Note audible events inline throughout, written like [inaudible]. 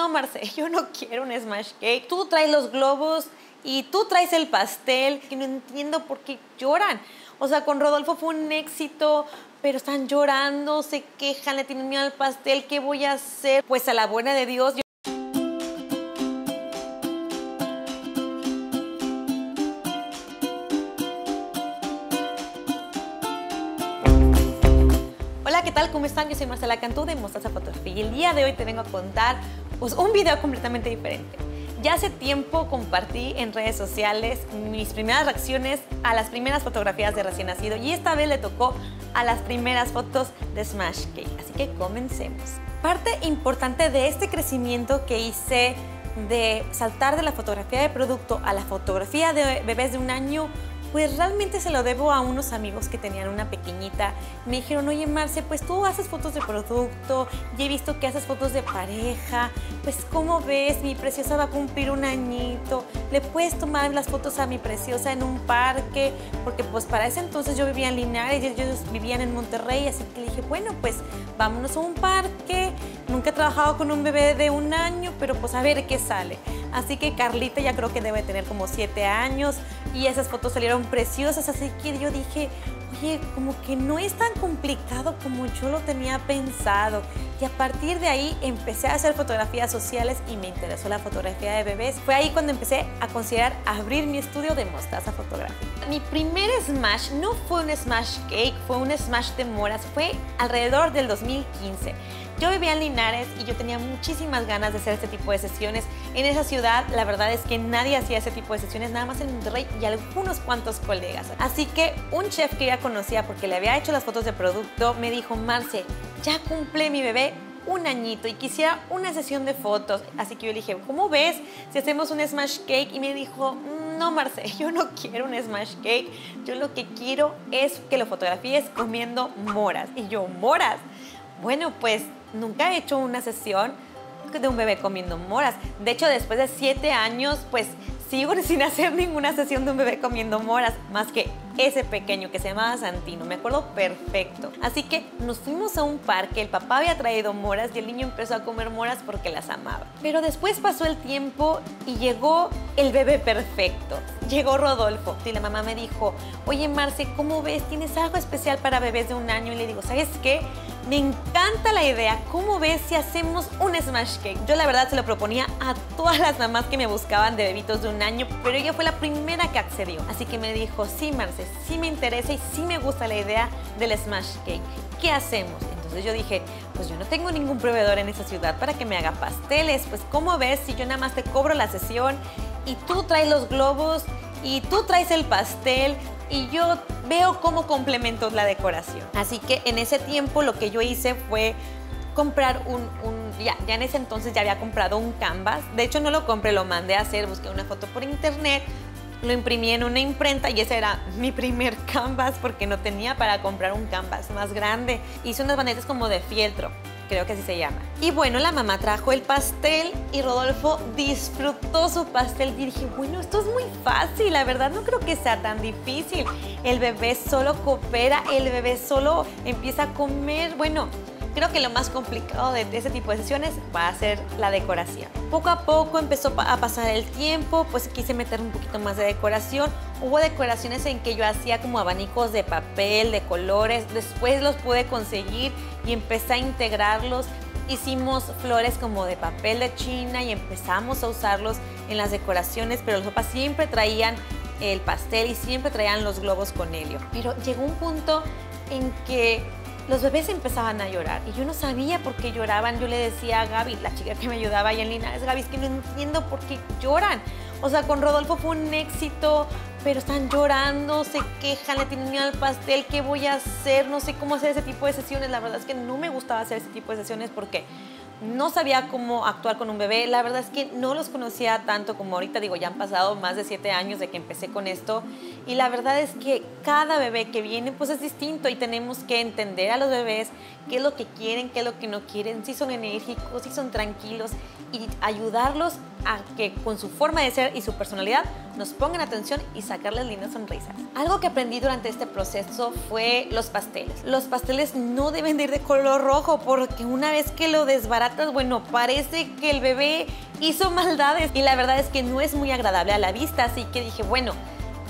no, Marce, [laughs] yo no quiero un smash cake. Tú traes los globos y tú traes el pastel, que no entiendo por qué lloran. O sea, con Rodolfo fue un éxito, pero están llorando, se quejan, le tienen miedo al pastel, ¿qué voy a hacer? Pues a la buena de Dios. Hola, ¿qué tal? ¿Cómo están? Yo soy Marcela Cantú de Mostaza Fotografía y el día de hoy te vengo a contar pues, un video completamente diferente. Ya hace tiempo compartí en redes sociales mis primeras reacciones a las primeras fotografías de recién nacido y esta vez le tocó a las primeras fotos de Smash Cake. Así que comencemos. Parte importante de este crecimiento que hice de saltar de la fotografía de producto a la fotografía de bebés de un año pues realmente se lo debo a unos amigos que tenían una pequeñita. Me dijeron, oye Marce, pues tú haces fotos de producto y he visto que haces fotos de pareja. Pues ¿cómo ves? Mi preciosa va a cumplir un añito. ¿Le puedes tomar las fotos a mi preciosa en un parque? Porque pues para ese entonces yo vivía en Linares y ellos vivían en Monterrey. Así que le dije, bueno, pues vámonos a un parque. Nunca he trabajado con un bebé de un año, pero pues a ver qué sale. Así que Carlita ya creo que debe tener como siete años y esas fotos salieron preciosas, así que yo dije, oye, como que no es tan complicado como yo lo tenía pensado. Y a partir de ahí empecé a hacer fotografías sociales y me interesó la fotografía de bebés. Fue ahí cuando empecé a considerar abrir mi estudio de mostaza fotográfica. Mi primer smash no fue un smash cake, fue un smash de moras, fue alrededor del 2015. Yo vivía en Linares y yo tenía muchísimas ganas de hacer este tipo de sesiones. En esa ciudad, la verdad es que nadie hacía ese tipo de sesiones, nada más en Monterrey y algunos cuantos colegas. Así que un chef que ya conocía porque le había hecho las fotos de producto me dijo, Marce, ya cumple mi bebé un añito y quisiera una sesión de fotos. Así que yo le dije, ¿cómo ves si hacemos un smash cake? Y me dijo, no, Marce, [laughs] yo no quiero un smash cake. Yo lo que quiero es que lo fotografíes comiendo moras. Y yo, moras. Bueno, pues nunca he hecho una sesión de un bebé comiendo moras. De hecho, después de siete años, pues sigo [laughs] sin hacer ninguna sesión de un bebé comiendo moras, más que ese pequeño que se llamaba Santino, me acuerdo perfecto. Así que nos fuimos a un parque, el papá había traído moras y el niño empezó a comer moras porque las amaba. Pero después pasó el tiempo y llegó el bebé perfecto. Llegó Rodolfo y la mamá me dijo, oye Marce, ¿cómo ves? ¿Tienes algo especial para bebés de un año? Y le digo, ¿sabes qué? Me encanta la idea. ¿Cómo ves si hacemos un smash cake? Yo la verdad se lo proponía a todas las mamás que me buscaban de bebitos de un año, pero ella fue la primera que accedió. Así que me dijo, sí, Marce, sí me interesa y sí me gusta la idea del smash cake. ¿Qué hacemos? Entonces yo dije, pues yo no tengo ningún proveedor en esa ciudad para que me haga pasteles. Pues ¿cómo ves si yo nada más te cobro la sesión y tú traes los globos y tú traes el pastel y yo veo cómo complemento la decoración. Así que en ese tiempo lo que yo hice fue comprar un, ya, ya, en ese entonces ya había comprado un canvas. De hecho no lo compré, lo mandé a hacer, busqué una foto por internet, lo imprimí en una imprenta y ese era [laughs] mi primer canvas porque no tenía para comprar un canvas más grande. Hice unas banderas como de fieltro creo que así se llama. Y bueno, la mamá trajo el pastel y Rodolfo disfrutó su pastel y dije, bueno, esto es muy fácil, la verdad no creo que sea tan difícil. El bebé solo coopera, el bebé solo empieza a comer, bueno, Creo que lo más complicado de ese tipo de sesiones va a ser la decoración. Poco a poco empezó a pasar el tiempo, pues quise meter un poquito más de decoración. Hubo decoraciones en que yo hacía como abanicos de papel, de colores. Después los pude conseguir y empecé a integrarlos. Hicimos flores como de papel de China y empezamos a usarlos en las decoraciones, pero los papás siempre traían el pastel y siempre traían los globos con helio. Pero llegó un punto en que los bebés empezaban a llorar y yo no sabía por qué lloraban. Yo le decía a Gaby, la chica que me ayudaba ahí en Linares, Gaby, es que no entiendo por qué lloran. O sea, con Rodolfo fue un éxito, pero están llorando, se quejan, le tienen miedo al pastel, ¿qué voy a hacer? No sé cómo hacer ese tipo de sesiones. La verdad es que no me gustaba hacer ese tipo de sesiones porque no sabía cómo actuar con un bebé. La verdad es que no los conocía tanto como ahorita. Digo, ya han pasado más de siete años de que empecé con esto. Y la verdad es que cada bebé que viene pues es distinto y tenemos que entender a los bebés qué es lo que quieren, qué es lo que no quieren, si son enérgicos, si son tranquilos y ayudarlos a que con su forma de ser y su personalidad nos pongan atención y sacarles lindas sonrisas. Algo que aprendí durante este proceso fue los pasteles. Los pasteles no deben ir de color rojo porque una vez que lo desbaratan bueno, parece que el bebé hizo maldades y la verdad es que no es muy agradable a la vista, así que dije, bueno,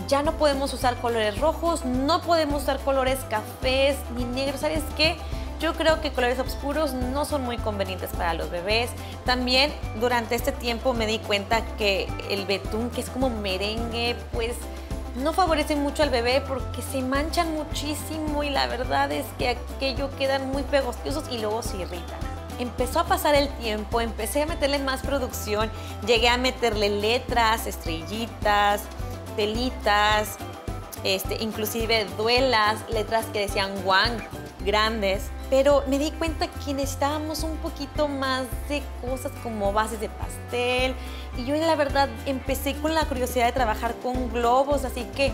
ya no podemos usar colores rojos, no podemos usar colores cafés ni negros, ¿sabes qué? Yo creo que colores oscuros no son muy convenientes para los bebés. También durante este tiempo me di cuenta que el betún, que es como merengue, pues no favorece mucho al bebé porque se manchan muchísimo y la verdad es que aquello quedan muy pegostosos y luego se irritan. Empezó a pasar el tiempo, empecé a meterle más producción, llegué a meterle letras, estrellitas, telitas, este, inclusive duelas, letras que decían Wang, grandes. Pero me di cuenta que necesitábamos un poquito más de cosas como bases de pastel. Y yo la verdad empecé con la curiosidad de trabajar con globos, así que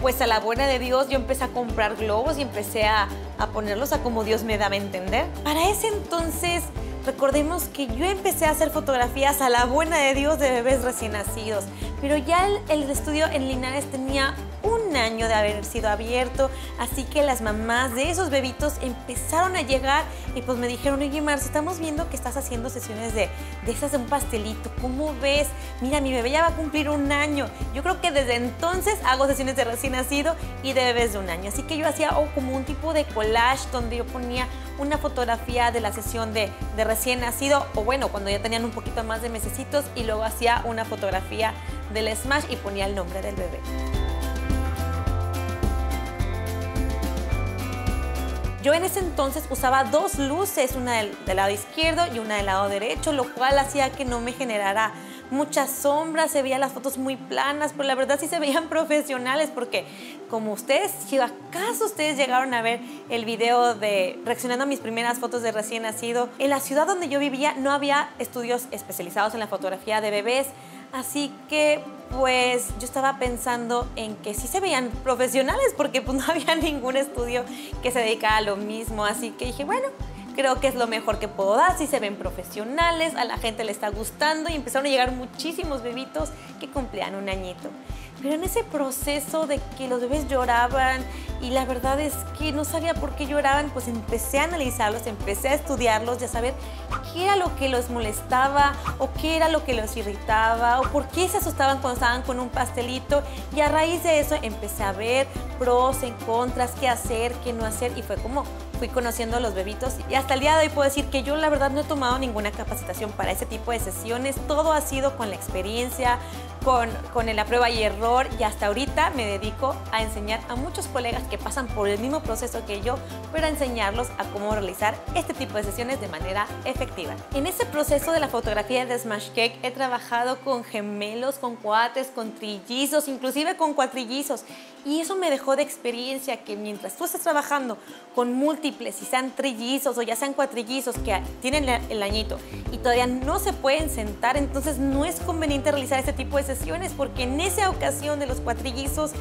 pues a la buena de Dios yo empecé a comprar globos y empecé a, a ponerlos a como Dios me daba a entender. Para ese entonces recordemos que yo empecé a hacer fotografías a la buena de Dios de bebés recién nacidos, pero ya el, estudio en Linares tenía un año de haber sido abierto, así que las mamás de esos bebitos empezaron a llegar y pues me dijeron, oye Marce, estamos viendo que estás haciendo sesiones de, de esas de un pastelito, ¿cómo ves? Mira, mi bebé ya va a cumplir un año. Yo creo que desde entonces hago sesiones de recién nacido y de bebés de un año, así que yo hacía oh, como un tipo de collage donde yo ponía una fotografía de la sesión de, de recién nacido o bueno, cuando ya tenían un poquito más de mesecitos y luego hacía una fotografía del Smash y ponía el nombre del bebé. Yo en ese entonces usaba dos luces, una del, lado izquierdo y una del lado derecho, lo cual hacía que no me generara muchas sombras, se veían las fotos muy planas, pero la verdad sí se veían [laughs] profesionales porque como ustedes, si acaso ustedes llegaron a ver el video de reaccionando a mis primeras fotos de recién nacido, en la ciudad donde yo vivía no había estudios especializados en la fotografía de bebés, así que pues yo estaba pensando en que sí se veían profesionales porque pues [laughs] no había ningún estudio que se dedicara a lo mismo, así que dije, bueno, creo que es lo mejor que puedo dar, si se ven profesionales, a la gente le está gustando y empezaron a llegar muchísimos bebitos que cumplían un añito. Pero en ese proceso de que los bebés lloraban y la verdad es que no sabía por qué lloraban, pues empecé a analizarlos, empecé a estudiarlos y a saber qué era lo que los molestaba o qué era lo que los irritaba o por qué se asustaban cuando estaban con un pastelito. Y a raíz de eso empecé a ver pros, en contras, qué hacer, qué no hacer. Y fue como fui conociendo a los bebitos. Y hasta el día de hoy puedo decir que yo la verdad no he tomado ninguna capacitación para ese tipo de sesiones, todo ha sido con la experiencia, con, con la prueba y error y hasta ahorita me dedico a enseñar a muchos colegas que pasan por el mismo proceso que yo, pero a enseñarlos a cómo realizar este tipo de sesiones de manera efectiva. En ese proceso de la fotografía de Smash Cake he trabajado con gemelos, con cuates, con trillizos, inclusive con cuatrillizos y eso me dejó de experiencia que mientras tú estás trabajando con múltiples, si sean trillizos o ya sean cuatrillizos que tienen el añito y todavía no se pueden sentar, entonces no es conveniente realizar este tipo de sesiones porque en esa ocasión de los cuatrillizos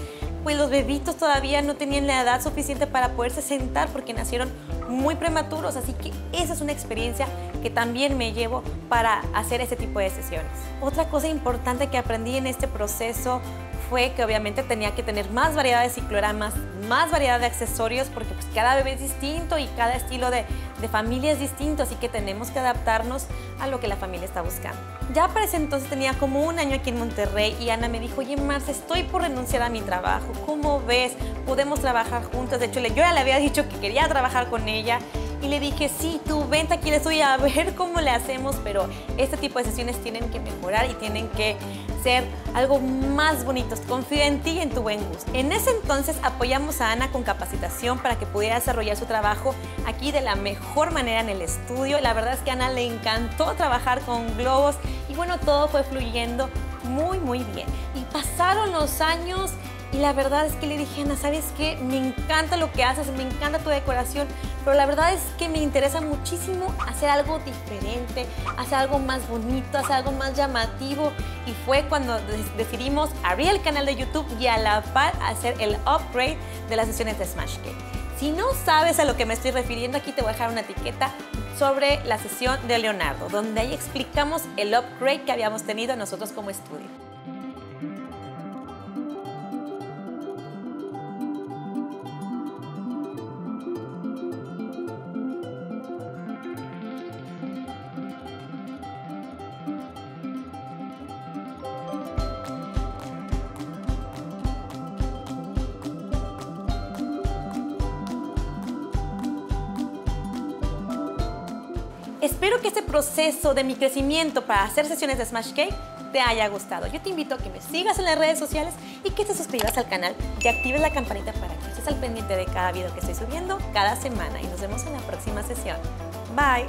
pues los bebitos todavía no tenían la edad suficiente para poderse sentar porque nacieron muy prematuros, así que esa es una experiencia que también me llevo para hacer ese tipo de sesiones. Otra cosa importante que aprendí en este proceso fue que obviamente tenía que tener más variedad de cicloramas, más variedad de accesorios, porque pues cada bebé es distinto y cada estilo de, de, familia es distinto, así que tenemos que adaptarnos a lo que la familia está buscando. Ya para ese entonces tenía como un año aquí en Monterrey y Ana me dijo, oye Marce, estoy por renunciar a mi trabajo, ¿cómo ves? Podemos trabajar juntos, de hecho yo ya le había dicho que quería trabajar con ella y le dije, sí, tú vente aquí, les voy a ver cómo le hacemos, pero este tipo de sesiones tienen que mejorar y tienen que algo más bonito. Confío en ti y en tu buen gusto. En ese entonces apoyamos a Ana con capacitación para que pudiera desarrollar su trabajo aquí de la mejor manera en el estudio. La verdad es que a Ana le encantó trabajar con globos y bueno, todo fue fluyendo muy, muy bien. Y pasaron los años y la verdad es que le dije, Ana, ¿sabes qué? Me encanta lo que haces, me encanta tu decoración, pero la verdad es que me interesa muchísimo hacer algo diferente, hacer algo más bonito, hacer algo más llamativo. Y fue cuando decidimos abrir el canal de YouTube y a la par hacer el upgrade de las sesiones de Smash Cake. Si no sabes a lo que me estoy refiriendo, aquí te voy a dejar una etiqueta sobre la sesión de Leonardo, donde ahí explicamos el upgrade que habíamos tenido nosotros como estudio. Espero que este proceso de mi crecimiento para hacer sesiones de Smash Cake te haya gustado. Yo te invito a que me sigas en las redes sociales y que te suscribas al canal y actives la campanita para que estés al pendiente de cada video que estoy subiendo cada semana. Y nos vemos en la próxima sesión. Bye.